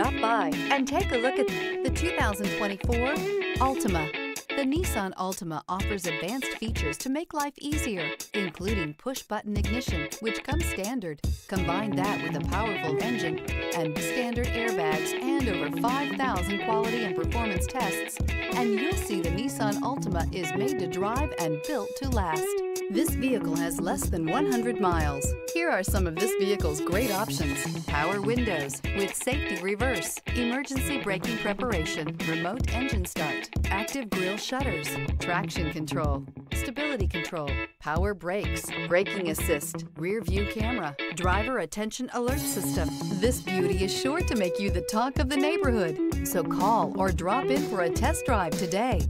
Stop by and take a look at the 2024 Altima. The Nissan Altima offers advanced features to make life easier, including push-button ignition, which comes standard. Combine that with a powerful engine and standard airbags and over 5,000 quality and performance tests, and you'll see the Nissan Altima is made to drive and built to last. This vehicle has less than 100 miles. Here are some of this vehicle's great options. Power windows with safety reverse, emergency braking preparation, remote engine start, active grille shutters, traction control, stability control, power brakes, braking assist, rear view camera, driver attention alert system. This beauty is sure to make you the talk of the neighborhood. So call or drop in for a test drive today.